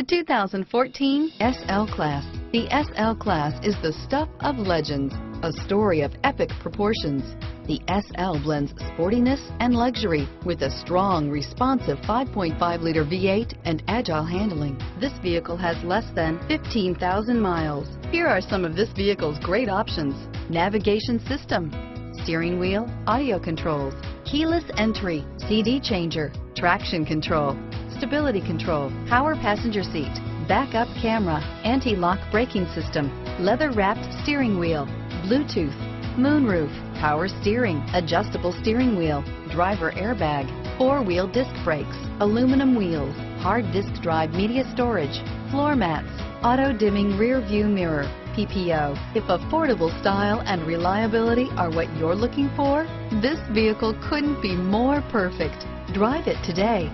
The 2014 SL Class. The SL Class is the stuff of legends, a story of epic proportions. The SL blends sportiness and luxury with a strong, responsive 5.5-liter V8 and agile handling. This vehicle has less than 15,000 miles. Here are some of this vehicle's great options. Navigation system, steering wheel, audio controls, keyless entry, CD changer, traction control, stability control, power passenger seat, backup camera, anti-lock braking system, leather-wrapped steering wheel, Bluetooth, moonroof, power steering, adjustable steering wheel, driver airbag, four-wheel disc brakes, aluminum wheels, hard disk drive media storage, floor mats, auto-dimming rear view mirror, PPO. If affordable style and reliability are what you're looking for, this vehicle couldn't be more perfect. Drive it today.